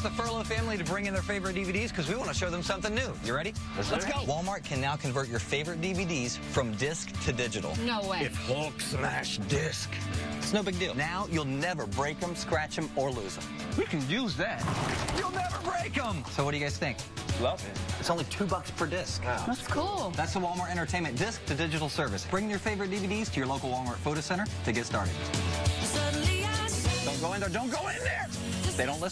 the Furlow family to bring in their favorite DVDs because we want to show them something new. You ready? Let's go. Walmart can now convert your favorite DVDs from disc to digital. No way. If Hulk smash disc. It's no big deal. Now you'll never break them, scratch them, or lose them. We can use that. You'll never break them. So what do you guys think? Love it. It's only two bucks per disc. Wow. That's cool. That's the Walmart Entertainment disc to digital service. Bring your favorite DVDs to your local Walmart photo center to get started. Don't go in there. Don't go in there. They don't listen.